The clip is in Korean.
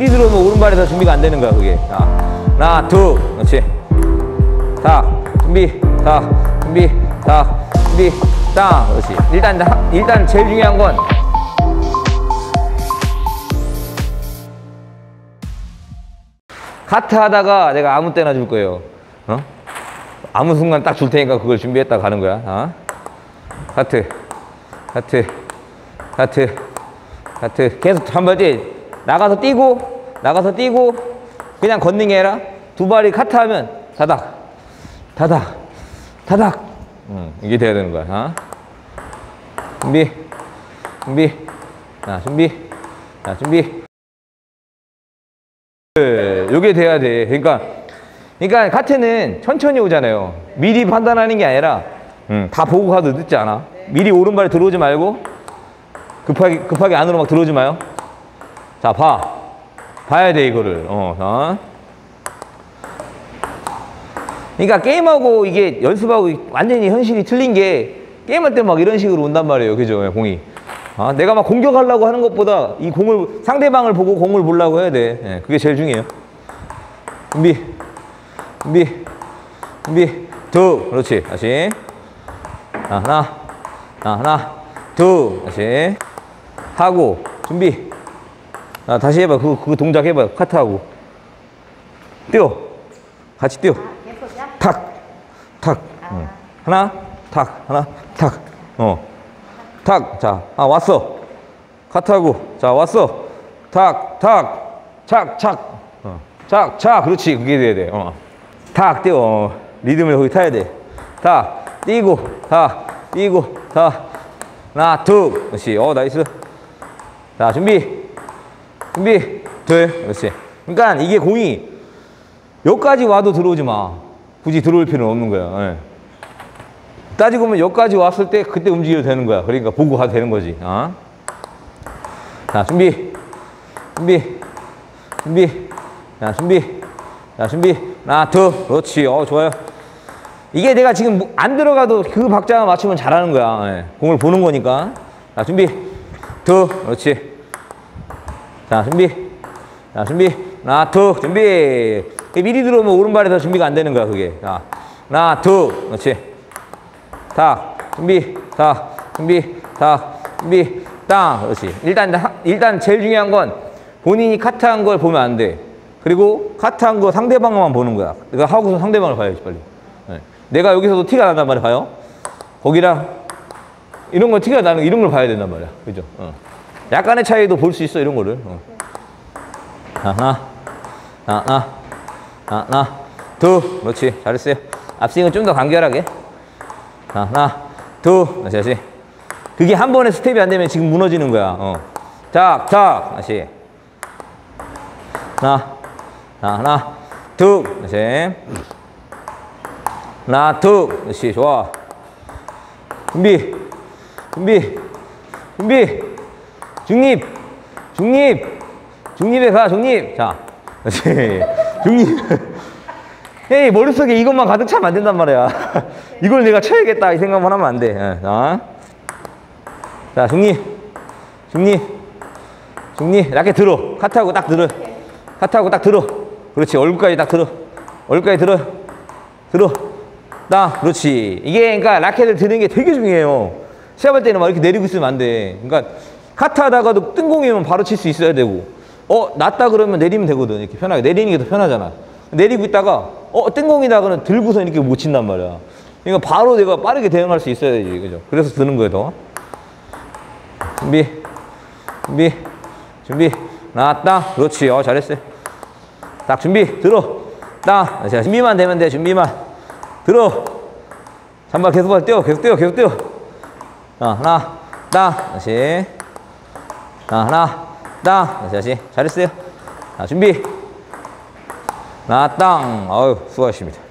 미리 들어오면 오른발에서 준비가 안 되는 거야 그게. 자 하나 둘 그렇지. 자 준비 자 준비 자 준비 땅 그렇지. 일단 하- 일단 제일 중요한 건 카트 하다가 내가 아무 때나 줄 거예요. 어? 아무 순간 딱 줄 테니까 그걸 준비했다 가는 거야. 어? 카트 카트 카트 카트. 계속 한 발째 나가서 뛰고 나가서 뛰고 그냥 걷는 게 아니라. 두 발이 카트 하면 다닥 다닥 다닥. 음, 이게 돼야 되는 거야 어? 준비 준비. 자 준비. 자 준비. 그, 요게 돼야 돼. 그러니까 그러니까 카트는 천천히 오잖아요. 미리 판단하는 게 아니라 음, 다 보고 가도 늦지 않아. 미리 오른발에 들어오지 말고 급하게 급하게 안으로 막 들어오지 마요 자, 봐. 봐야 돼, 이거를. 어, 자. 그러니까 게임하고 이게 연습하고 완전히 현실이 틀린 게 게임할 때 막 이런 식으로 온단 말이에요. 그죠? 예, 공이. 아, 내가 막 공격하려고 하는 것보다 이 공을, 상대방을 보고 공을 보려고 해야 돼. 예, 그게 제일 중요해요. 준비. 준비. 준비. 둘. 그렇지. 다시. 자, 하나. 자, 하나. 둘. 다시. 하고. 준비. 아, 다시 해봐. 그, 그 동작 해봐. 카트하고. 뛰어. 같이 뛰어. 탁. 탁. 응. 하나. 탁. 하나. 탁. 어. 탁. 자, 아, 왔어. 카트하고. 자, 왔어. 탁. 탁. 착. 착. 어. 착. 착. 그렇지. 그게 돼야 돼. 어. 탁. 뛰어. 어. 리듬을 거기 타야 돼. 탁. 뛰고. 탁. 뛰고. 탁. 하나, 둘. 그렇지. 어, nice. 자, 준비. 준비 둘 그렇지. 그러니까 이게 공이 여기까지 와도 들어오지 마. 굳이 들어올 필요는 없는 거야. 예. 따지고 보면 여기까지 왔을 때 그때 움직여도 되는 거야. 그러니까 보고 가도 되는 거지. 어? 자 준비. 준비. 준비. 자 준비. 자 준비. 하나 둘. 그렇지. 어 좋아요. 이게 내가 지금 안 들어가도 그 박자만 맞추면 잘하는 거야. 예. 공을 보는 거니까. 자 준비. 둘. 그렇지 자, 준비. 자, 준비. 하나, 둘, 준비. 미리 들어오면 오른발에서 준비가 안 되는 거야, 그게. 자, 하나, 둘. 그렇지. 탁, 준비. 탁, 준비. 탁, 준비. 땅. 그렇지. 일단, 하- 일단 제일 중요한 건 본인이 카트한 걸 보면 안 돼. 그리고 카트한 거 상대방만 보는 거야. 내가 하고서 상대방을 봐야지, 빨리. 네. 내가 여기서도 티가 난단 말이야, 봐요. 거기랑 이런 거 티가 나는 이런 걸 봐야 된단 말이야. 그죠? 어. 약간의 차이도 볼 수 있어, 이런 거를. 어. 하나, 하나, 하나, 둘. 그렇지. 잘했어요. 앞스윙은 좀 더 간결하게. 하나, 둘. 다시, 다시. 그게 한 번에 스텝이 안 되면 지금 무너지는 거야. 어. 탁, 탁. 다시. 하나, 하나, 둘. 다시. 하나, 둘. 그렇지. 좋아. 준비. 준비. 준비. 중립. 중립. 중립에 가, 중립. 자. 그렇지. 중립. 에이, 머릿속에 이것만 가득 차면 안 된단 말이야. 이걸 내가 쳐야겠다. 이 생각만 하면 안 돼. 예, 자. 자, 중립. 중립. 중립. 라켓 들어. 카트하고 딱 들어. 카트하고 딱 들어. 그렇지. 얼굴까지 딱 들어. 얼굴까지 들어. 들어. 딱. 그렇지. 이게 그러니까 라켓을 드는 게 되게 중요해요. 시합할 때는 막 이렇게 내리고 있으면 안 돼. 그러니까 카트 하다가도 뜬공이면 바로 칠 수 있어야 되고. 어, 낮다 그러면 내리면 되거든. 이렇게 편하게. 내리는 게 더 편하잖아. 내리고 있다가 어, 뜬공이다 그러면 들고서 이렇게 못 친단 말이야. 그러니까 바로 내가 빠르게 대응할 수 있어야 되지. 그죠? 그래서 드는 거예요, 더. 준비. 준비. 준비. 나왔다. 그렇지. 어, 잘했어요. 딱 준비. 들어. 딱. 자, 준비만 되면 돼. 준비만. 들어. 잔발 계속 뛰어. 계속 뛰어. 계속 뛰어. 자, 하나. 딱. 다시. 자, 하나. 딱. 다시. 잘했어요. 자, 준비. 나 땅. 아유, 수고하셨습니다.